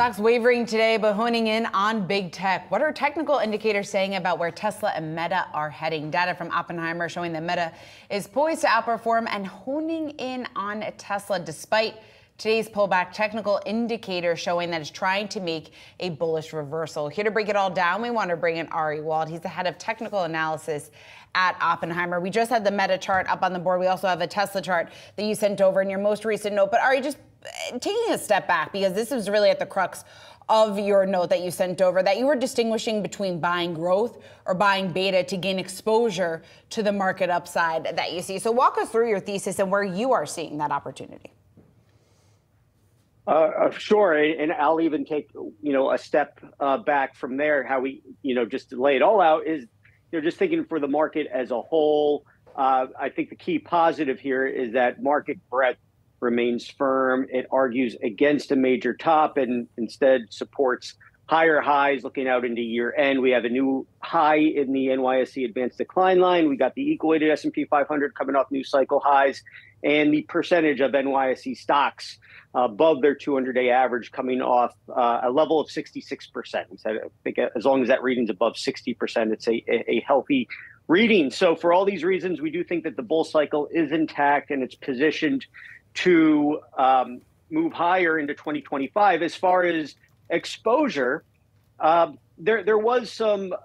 Stocks wavering today, but honing in on big tech. What are technical indicators saying about where Tesla and Meta are heading? Data from Oppenheimer showing that Meta is poised to outperform and honing in on Tesla despite today's pullback. Technical indicators showing that it's trying to make a bullish reversal. Here to break it all down, we want to bring in Ari Wald. He's the head of technical analysis at Oppenheimer. We just had the Meta chart up on the board. We also have a Tesla chart that you sent over in your most recent note. But Ari, just taking a step back because this is really at the crux of your note that you sent over that you were distinguishing between buying growth or buying beta to gain exposure to the market upside that you see. So walk us through your thesis and where you are seeing that opportunity. Uh, uh sure, and I'll even take you know a step uh, back from there. How we you know just to lay it all out is you know just thinking for the market as a whole. Uh, I think the key positive here is that market breadth remains firm. It argues against a major top and instead supports higher highs looking out into year end. We have a new high in the NYSE advanced decline line. We got the equal weighted S&P 500 coming off new cycle highs and the percentage of NYSE stocks above their 200-day average coming off uh, a level of 66%. We said I think as long as that reading's above 60%, it's a, a healthy reading. So for all these reasons, we do think that the bull cycle is intact and it's positioned to um, move higher into 2025. As far as exposure, uh, there there was some uh,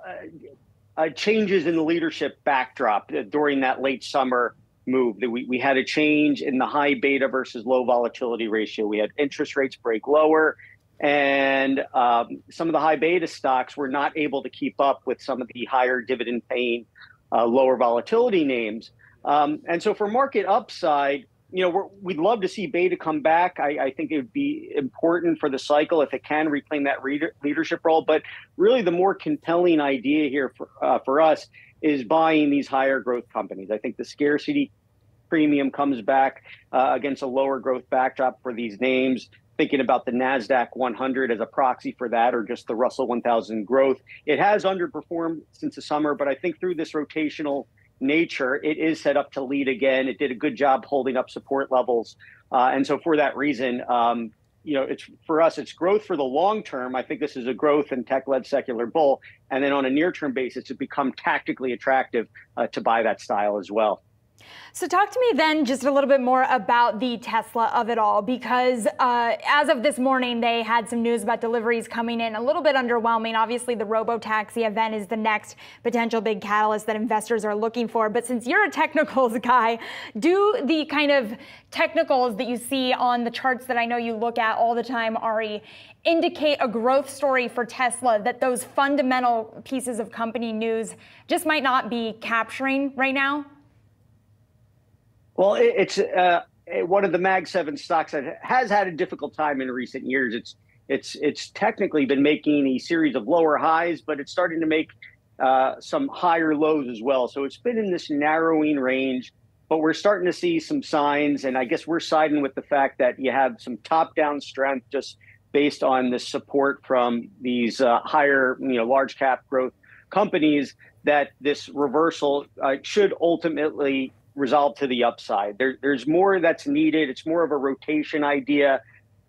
uh, changes in the leadership backdrop during that late summer move. That we we had a change in the high beta versus low volatility ratio. We had interest rates break lower. And um, some of the high beta stocks were not able to keep up with some of the higher dividend paying, uh, lower volatility names. Um, and so for market upside, you know, we would love to see beta come back. I, I, think it would be important for the cycle if it can reclaim that leadership role. But really, the more compelling idea here for uh, for us is buying these higher growth companies. I think the scarcity premium comes back uh, against a lower growth backdrop for these names. Thinking about the NASDAQ 100 as a proxy for that, or just the Russell 1000 growth. It has underperformed since the summer, but I think through this rotational nature, it is set up to lead again. It did a good job holding up support levels, uh, and so for that reason, um, you know, it's for us, it's growth for the long term. I think this is a growth and tech-led secular bull, and then on a near-term basis, it become tactically attractive uh, to buy that style as well. So, talk to me then just a little bit more about the Tesla of it all, because uh, as of this morning, they had some news about deliveries coming in a little bit underwhelming. Obviously, the robo taxi event is the next potential big catalyst that investors are looking for. But since you're a technicals guy, do the kind of technicals that you see on the charts that I know you look at all the time, Ari, indicate a growth story for Tesla that those fundamental pieces of company news just might not be capturing right now? Well, it's uh, one of the Mag Seven stocks that has had a difficult time in recent years. It's it's it's technically been making a series of lower highs, but it's starting to make uh, some higher lows as well. So it's been in this narrowing range, but we're starting to see some signs, and I guess we're siding with the fact that you have some top-down strength just based on the support from these uh, higher, you know, large cap growth companies. That this reversal uh, should ultimately resolved to the upside. There, there's more that's needed. It's more of a rotation idea.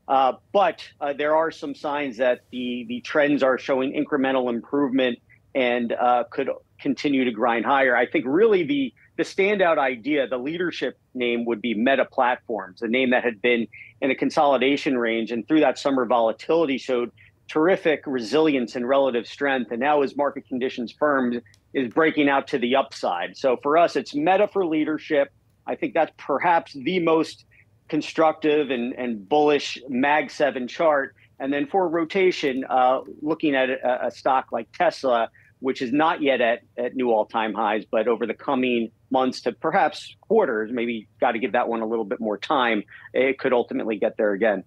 Uh, but uh, there are some signs that the, the trends are showing incremental improvement and uh, could continue to grind higher. I think really the, the standout idea, the leadership name would be Meta Platforms, a name that had been in a consolidation range and through that summer volatility showed terrific resilience and relative strength. And now, as market conditions firmed, is breaking out to the upside. So for us, it's meta for leadership. I think that's perhaps the most constructive and, and bullish Mag 7 chart. And then for rotation, uh, looking at a, a, stock like Tesla, which is not yet at, at new all time highs, but over the coming months to perhaps quarters, maybe got to give that one a little bit more time, it could ultimately get there again.